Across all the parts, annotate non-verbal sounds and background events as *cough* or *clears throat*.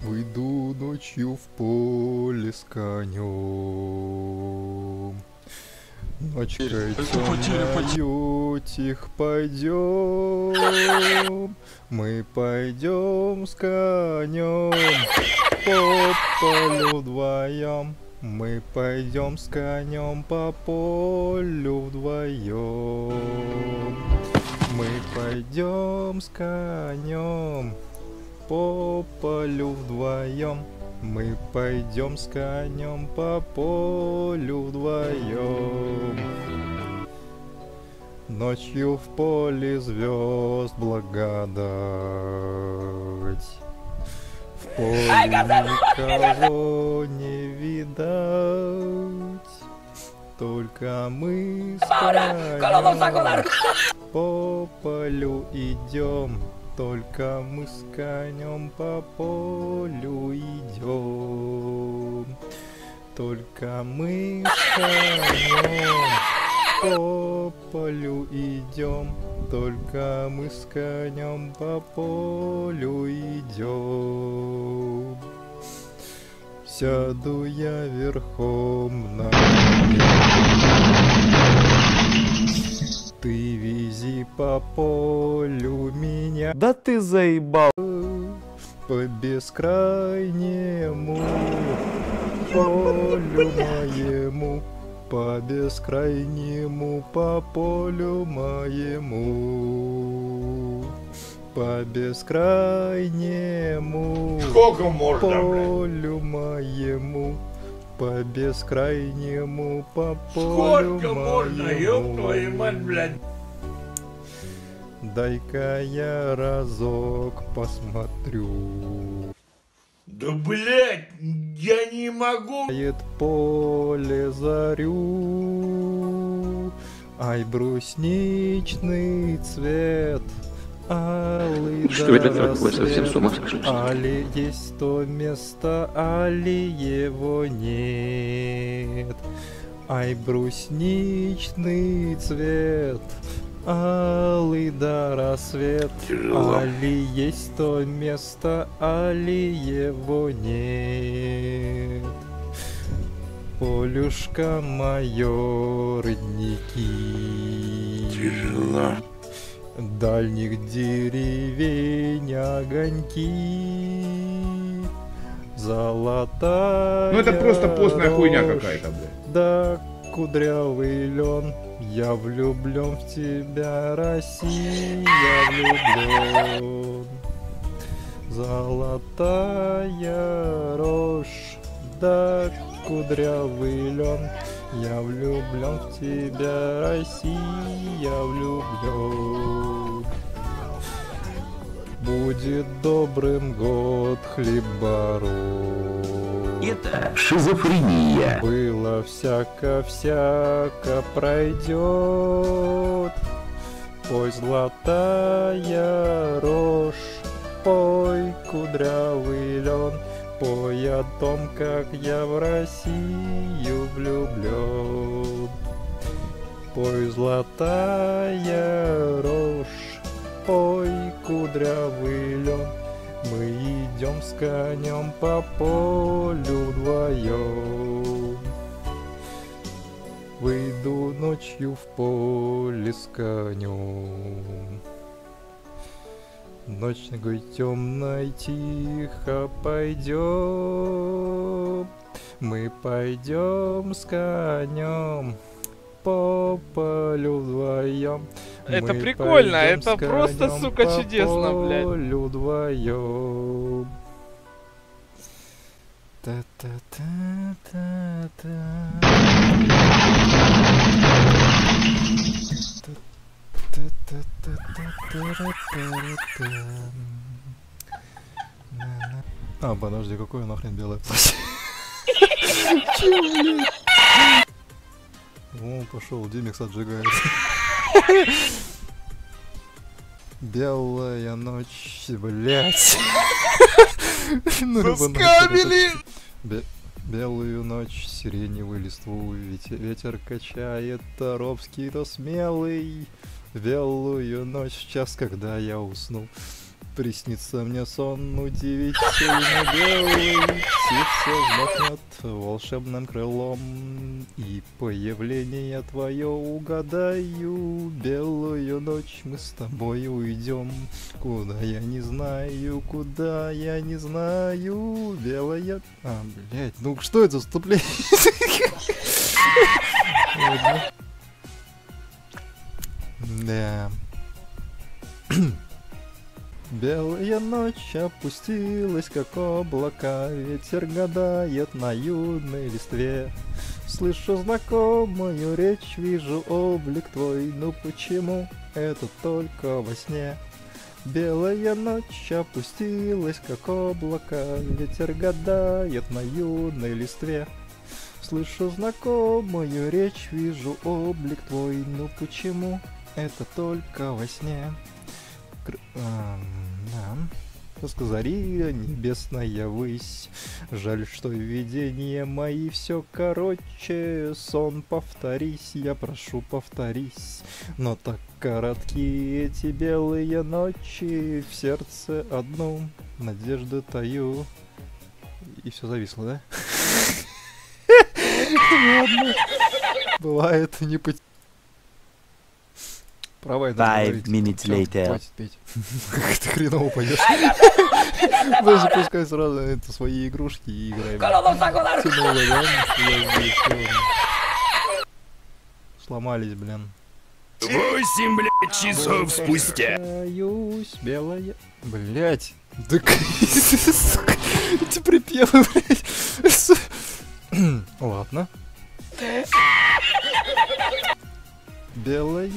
Выйду ночью в поле с конем. Ночкой темною тих пойдем. Мы пойдем с конем по полю вдвоем. Мы пойдем с конем по полю вдвоем. Мы пойдем с конем по полю вдвоем. Мы пойдем с конем по полю вдвоем. Ночью в поле звезд благодать. В поле никого не видать. Только мы с по полю идем. Только мы с конем по полю идем. Только мы с конем по полю идем. Только мы с конем по полю идем. Сяду я верхом на Ты вези по полю меня. Да ты заебал. по бескрайнему полю *laughs* моему, по бескрайнему по полю моему, по бескрайнему Сколько можно, полю моему, по бескрайнему по полю Сколько можно, ёб твою мать, моему. блядь? Дай-ка я разок посмотрю. Да, блядь, я не могу. Поле зарю, Ай, брусничный цвет, Алый Что это такое? Совсем с ума сошли? Али есть то место, али его нет. Ай, брусничный цвет, Алый да рассвет. Тяжело. Али есть то место, али его нет. Полюшка мое родники. Тяжело. Дальних деревень огоньки. Золотая Ну это просто постная хуйня рожь, какая-то, блядь. Да кудрявый лен, я влюблен в тебя, Россия, влюблен. Золотая рожь, да кудрявый лен, я влюблен в тебя, Россия, влюблен. Будет добрым год хлебород. Это шизофрения. Было всяко-всяко пройдет. Пой, золотая рожь, пой, кудрявый лен, Пой о том, как я в Россию влюблен. Пой, золотая рожь, пой, кудрявый лен, Мы идем с конем по полю вдвоем. Выйду ночью в поле с конем. Ночной темной тихо пойдем. Мы пойдем с конем по полю вдвоем. Это Мы прикольно, это просто, сука, по чудесно, блядь. вдвоем. А, подожди, какое нахрен белое платье? Блядь? Вон пошел, Димикс отжигает. Белая ночь, блять. Ну, Заскамили! Белую ночь, сиреневую листву, ветер, качает, то робский, то смелый. Белую ночь, в час, когда я усну, Приснится мне сон удивительно белый, Птица взмахнет волшебным крылом, И появление твое угадаю. Белую ночь мы с тобой уйдем, Куда я не знаю, куда я не знаю. Белая... А, блядь, ну что это за вступление? *laughs* Да. *clears throat* Белая ночь опустилась, как облака, Ветер гадает на юной листве. Слышу знакомую речь, вижу облик твой, ну почему это только во сне? Белая ночь опустилась, как облака, Ветер гадает на юной листве. Слышу знакомую речь, вижу облик твой, ну почему это только во сне? Кр- ам, да. Зари, небесная высь. Жаль, что видения мои все короче. Сон, повторись, я прошу, повторись. Но так короткие эти белые ночи. В сердце одну надежду таю. И все зависло, да? Ладно. *laughs* Бывает, не по... Права это Five minutes later. Хватит петь. *laughs* Как ты хреново поешь. *laughs* Мы запускай сразу это свои игрушки и играем. Сломались, блин. Восемь, блядь, часов спустя. Белая... Блять. Да *laughs* эти припевы, блядь.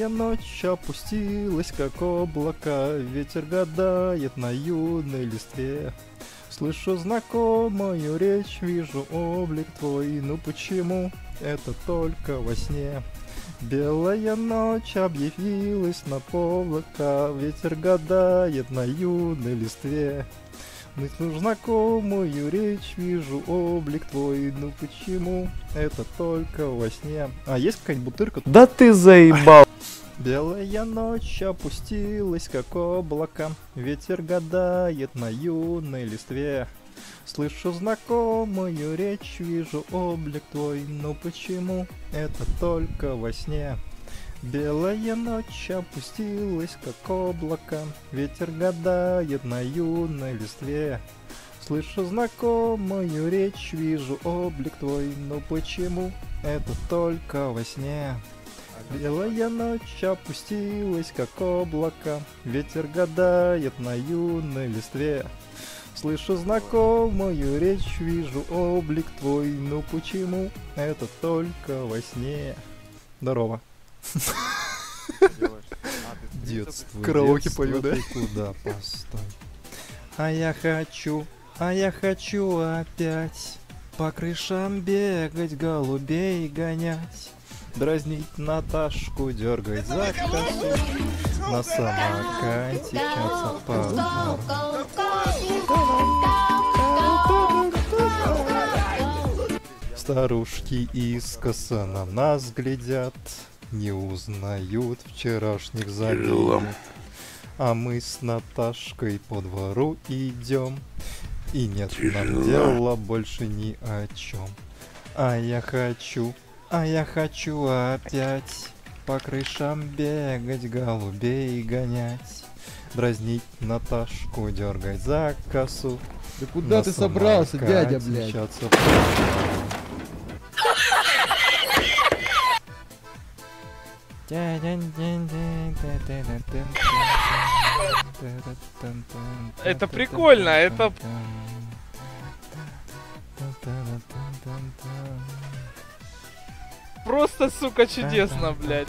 Белая ночь опустилась, как облака, Ветер гадает на юной листве. Слышу знакомую речь, вижу облик твой, ну почему это только во сне? Белая ночь объявилась на облака, Ветер гадает на юной листве. Слышу знакомую речь, вижу облик твой, ну почему это только во сне? А есть какая-нибудь бутырка? Да ты заебал. Белая ночь опустилась, как облако, Ветер гадает на юной листве. Слышу знакомую речь, вижу облик твой, но почему это только во сне? Белая ночь опустилась, как облако, Ветер гадает на юной листве. Слышу знакомую речь, вижу облик твой, но почему это только во сне? Белая ночь опустилась, как облако, Ветер гадает на юной листве. Слышу знакомую речь, вижу облик твой, ну почему это только во сне? Здорово. Детство, Караоке пою, да? куда, постой. А я хочу, а я хочу опять по крышам бегать, голубей гонять. Дразнить Наташку, дергать за косу, на самокате мчаться по. Старушки искоса на нас глядят, не узнают вчерашних забегов. А мы с Наташкой по двору идем, и нет нам дела больше ни о чем. А я хочу, а я хочу опять по крышам бегать, голубей гонять. Дразнить Наташку, дергать за косу. Да куда ты собрался, дядя, блядь? Это прикольно, это- Просто, сука, чудесно, блядь.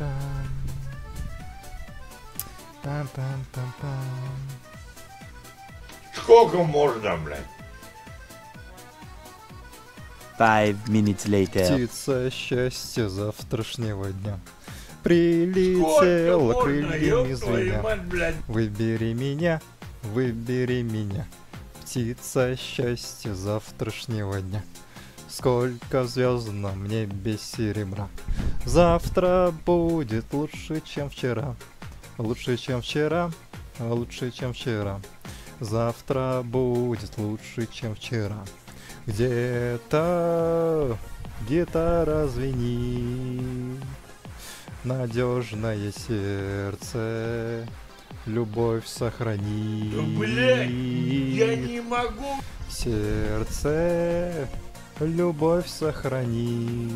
Сколько можно, блядь? Five minutes later. Птица счастья завтрашнего дня Прилетела можно, крыльями звеня? Выбери меня, выбери меня Птица счастья завтрашнего дня Сколько звезд на небе серебра. Завтра будет лучше, чем вчера. Лучше, чем вчера. Лучше, чем вчера. Завтра будет лучше, чем вчера. Где-то гитара звенит, Надежное сердце, любовь сохрани. Блять, я не могу. Сердце, любовь сохрани.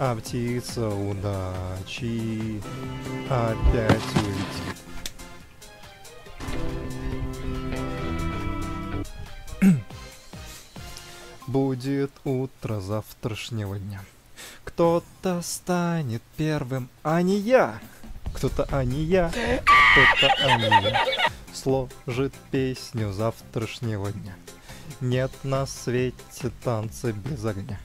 А птица удачи опять улетит. Будет утро завтрашнего дня. Кто-то станет первым, а не я. Кто-то, а не я. Кто-то, а не я. Сложит песню завтрашнего дня. Нет на свете танца без огня.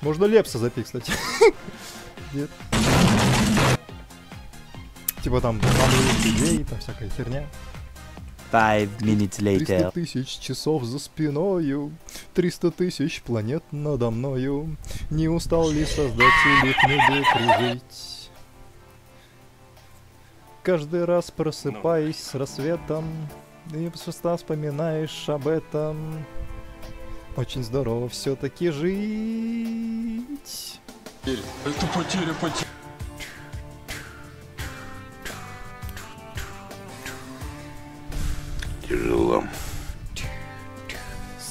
Можно Лепса запить, кстати. Нет. Типа там самые идеи, там всякая херня. Five minutes 300 later. тысяч часов за спиною, 300 тысяч планет надо мною. Не устал ли создатель их небе кружить? Каждый раз просыпаясь с рассветом, и просто вспоминаешь об этом. Очень здорово все-таки жить. Это потеря, потеря.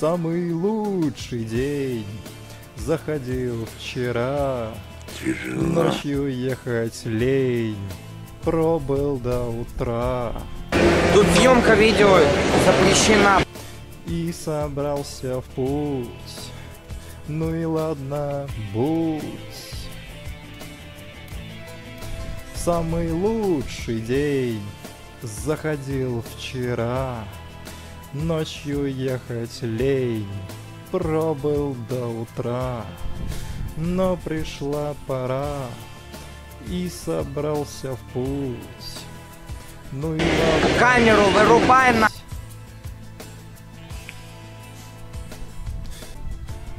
Самый лучший день заходил вчера. Тяжело. Ночью ехать лень, пробыл до утра. Тут съемка видео запрещена. И собрался в путь. Ну и ладно, будь. Самый лучший день заходил вчера. Ночью ехать лень, пробыл до утра. Но пришла пора, и собрался в путь. Ну и ладно. Камеру вырубай на...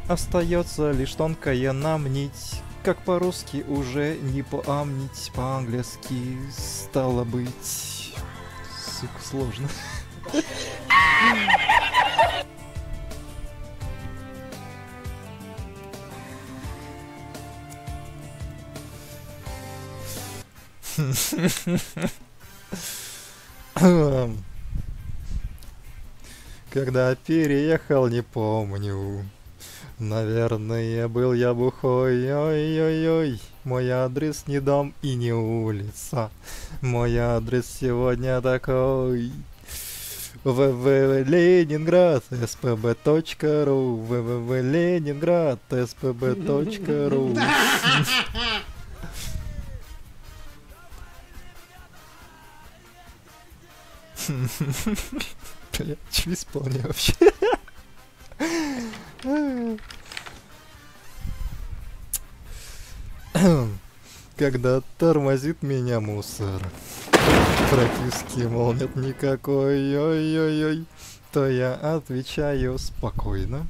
Остается лишь тонкая нам нить, как по-русски уже не поамнить, по-английски стало быть. Сука, сложно. Когда переехал, не помню. Наверное, был я бухой, ой-ой-ой. Мой адрес не дом и не улица. Мой адрес сегодня такой. Www Ленинград, spb.ru www Ленинград, spb.ru Бля, что исполняю вообще? Когда тормозит меня мусор Прописки, мол, нет никакой Ой-ой-ой. То я отвечаю спокойно.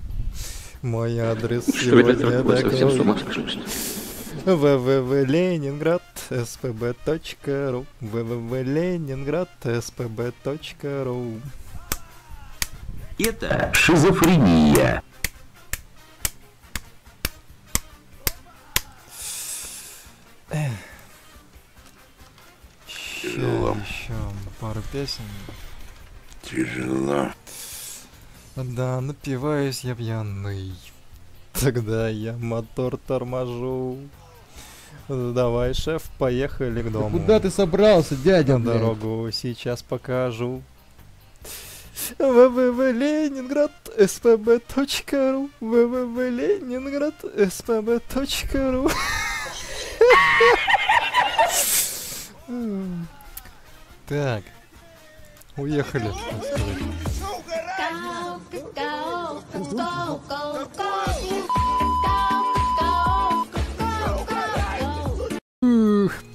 Мой адрес сегодня такой. www Ленинград spb.ru www Ленинград spb.ru Это шизофрения. Тяжело. Еще пару песен. Тяжело. Да, напиваюсь я пьяный. Тогда я мотор торможу. Давай, шеф, поехали к дому. Куда ты собрался, дядя? На дорогу сейчас покажу. www Ленинград spb.ru www Ленинград spb.ru *laughs* Так, уехали.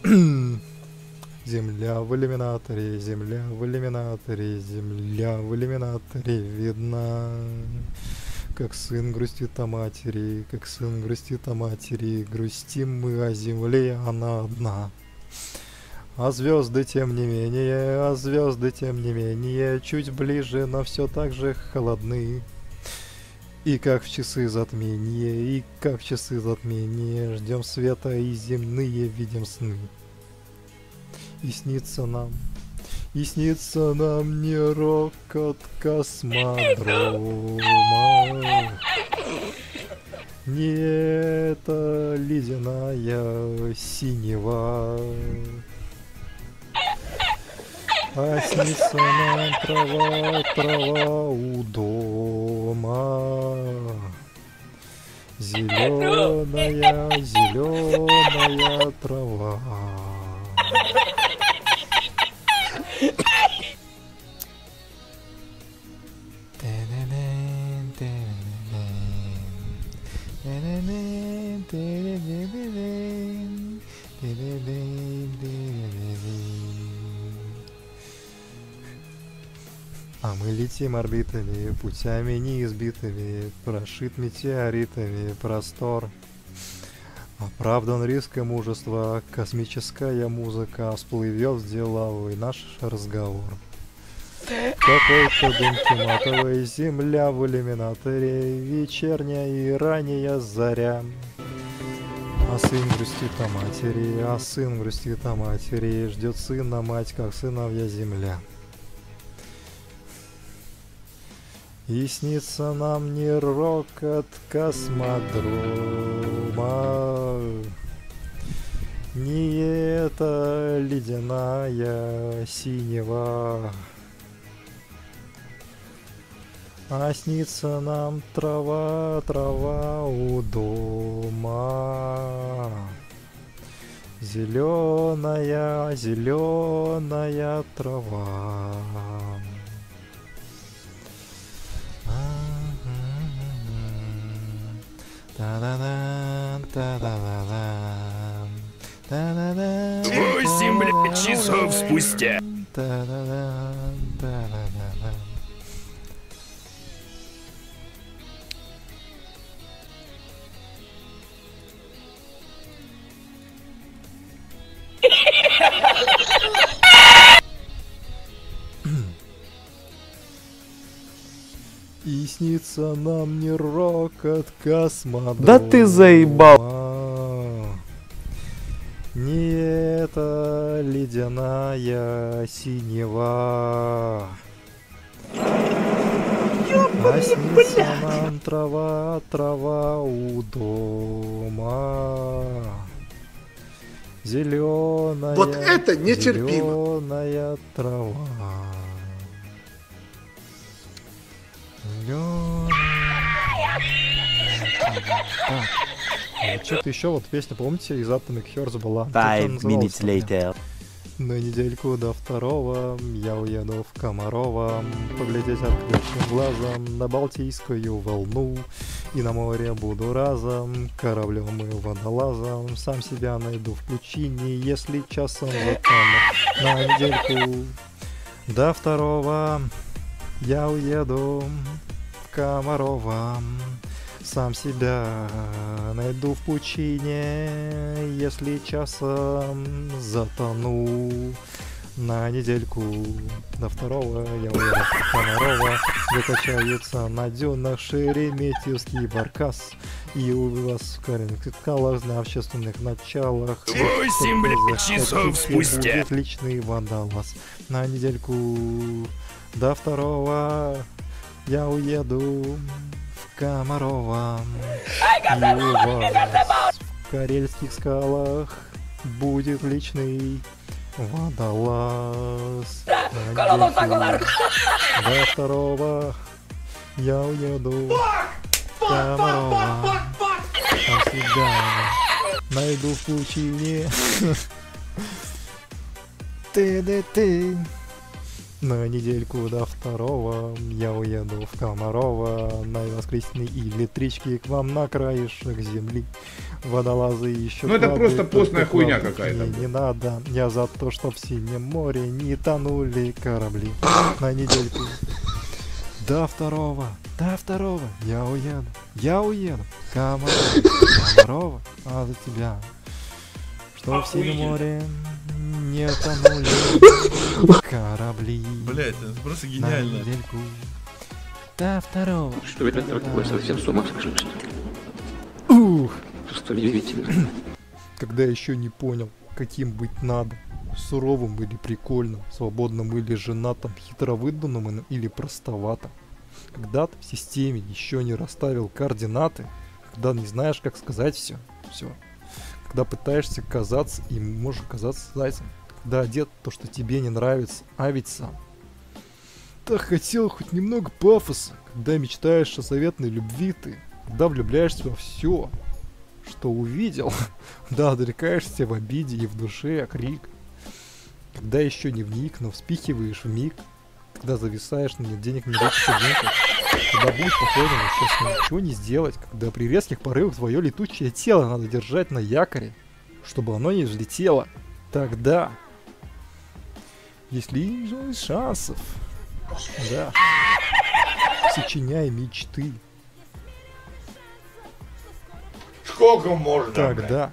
*clears throat* Земля в иллюминаторе, земля в иллюминаторе, земля в иллюминаторе видна. Как сын грустит о матери, как сын грустит о матери, грустим мы о земле, она одна. А звезды, тем не менее, а звезды, тем не менее, чуть ближе, но все так же холодны. И как в часы затмения, и как в часы затмения, ждем света и земные видим сны. И снится нам, и снится нам не рокот космодрома, не это ледяная синева. А снится нам трава, трава у дома. Зеленая, зеленая трава. А мы летим орбитами, путями неизбитыми, прошит метеоритами простор. Оправдан риск и мужество, космическая музыка всплывет в деловой наш разговор. Какой-то дымки матовой, земля в иллюминаторе, вечерняя и ранняя заря. А сын грустит о матери, а сын грустит о матери, ждет сына мать, как сыновья земля. И снится нам не рокот космодрома, Не эта ледяная синева, А снится нам трава, трава у дома. Зеленая, зеленая трава. Восемь, блядь, часов спустя. И снится нам не рокот космодрома. Да ты заебал. Не это ледяная синева. А снится нам трава, трава у дома. Зеленая. Вот это нетерпимо. Зеленая трава. Так. Что-то еще вот песня, помните, из Atomic Hearts была? Five minutes later. На недельку до второго я уеду в Комарова Поглядеть открытым глазом на Балтийскую волну И на море буду разом, кораблем и водолазом Сам себя найду в пучине, если часом затону На недельку до второго я уеду в Комарова сам себя найду в пучине, если часом затону. На недельку до второго я уеду в Комарова, где качаются на дюнах Шереметьевский баркас. И у вас в коренных скалах на общественных началах. Восемь, блядь, Захотите, часов спустя. Будет личный водолаз. На недельку до второго я уеду Комарова. В Карельских скалах будет личный водолаз. До второго я уеду Комарова. Там найду в пучине. *laughs* Ты-ты-ты. На недельку до второго я уеду в Комарова на воскресной электричке к вам на краешек земли. Водолазы еще Ну, это просто постная хуйня какая-то, Не надо, я за то, что в синем море не тонули корабли. *laughs* На недельку. До второго, до второго я уеду, я уеду. Комарова, Комарова, а за тебя. Что в синем море не *laughs* тонули корабли. Блять, это просто гениально. недельку. До второго. Что это такое? Совсем с ума сошел, что ли? Ух, Просто удивительно. *clears throat* когда еще не понял, каким быть надо. Суровым или прикольным, свободным или женатым, хитро выдуманным или простоватым. Когда ты в системе еще не расставил координаты, когда не знаешь, как сказать все, все. Когда пытаешься казаться и можешь казаться зайцем. Когда одет то, что тебе не нравится, а ведь сам. Так хотел хоть немного пафоса, когда мечтаешь о заветной любви ты, когда влюбляешься во все, что увидел, *laughs* да, отрекаешься в обиде и в душе крик. Когда еще не вник, но вспихиваешь в миг, когда зависаешь, но нет денег, не денег, когда будет похоже, но сейчас ничего не сделать, когда при резких порывах твое летучее тело надо держать на якоре, чтобы оно не взлетело, тогда, если же шансов, да, сочиняй мечты, Сколько можно? тогда.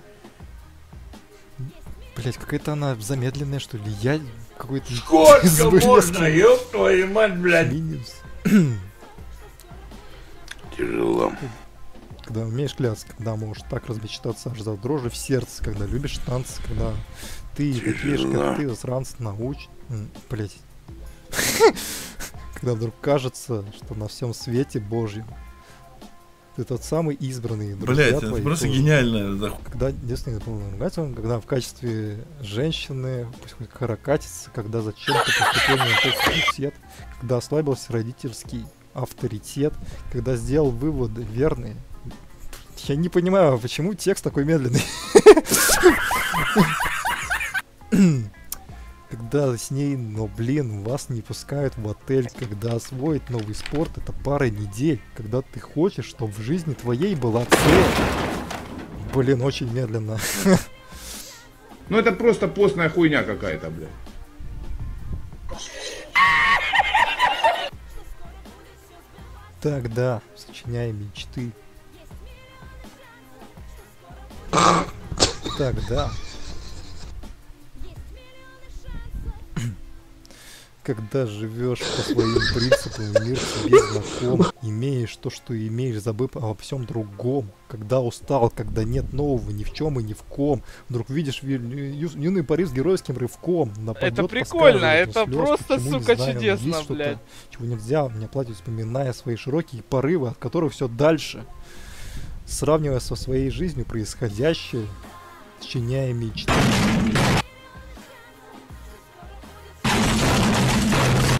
Блять, какая-то она замедленная, что ли? Я какой-то... Сколько *laughs* можно, ёб твою мать, блядь? Минус. Тяжело. Когда умеешь кляться, когда можешь так размечтаться аж за дрожи в сердце, когда любишь танцы, когда ты такие же, как ты, засранцы, науч... Блять. *laughs* Когда вдруг кажется, что на всем свете Божьем ты тот самый избранный, Блять, это твои просто тоже. гениально. Да Когда, единственное, это ругательство, когда в качестве женщины, пусть хоть каракатица, когда зачем-то поступил на тот факультет, когда ослабился родительский авторитет, когда сделал выводы верные. Я не понимаю, почему текст такой медленный. Когда с ней, но блин, вас не пускают в отель, когда освоить новый спорт, это пара недель, когда ты хочешь, чтобы в жизни твоей была цель. Блин, очень медленно. Ну, это просто постная хуйня какая-то, блядь. Тогда сочиняй мечты. Тогда. Когда живешь по своим принципам, мир тебе знаком, имеешь то, что имеешь, забыв обо всем другом. Когда устал, когда нет нового ни в чем и ни в ком. Вдруг видишь юный Париж с героическим рывком. нападёт, Это прикольно, но это слёз просто, сука, знаю, но чудесно, блядь. чего нельзя мне платить, вспоминая свои широкие порывы, от которых все дальше. Сравнивая со своей жизнью происходящее, сочиняя мечты.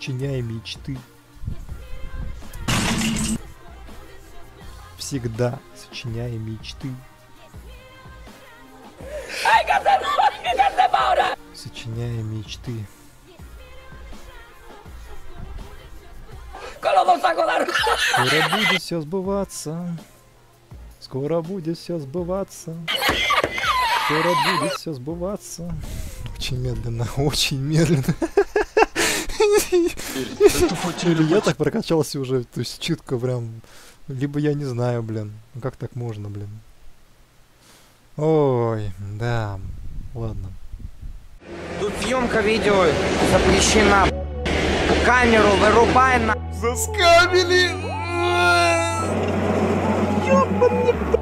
Сочиняя мечты. Всегда сочиняя мечты. Сочиняя мечты. Скоро будет все сбываться. Скоро будет все сбываться. Скоро будет все сбываться. Очень медленно, очень медленно. Или я так прокачался уже, то есть чутко прям. Либо я не знаю, блин. Ну как так можно, блин? Ой, да. Ладно. Тут съемка видео запрещена. Камеру вырубай на...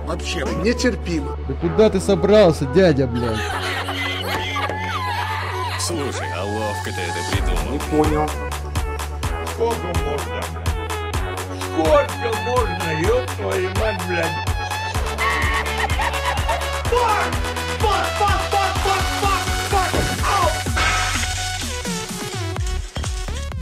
Вообще нетерпимо. Да куда ты собрался, дядя, блядь? Слушай, а ловко ты это придумал. Не понял. Сколько можно, блядь? Сколько можно, ёб твою мать, блядь? Пар! Пар! Пар!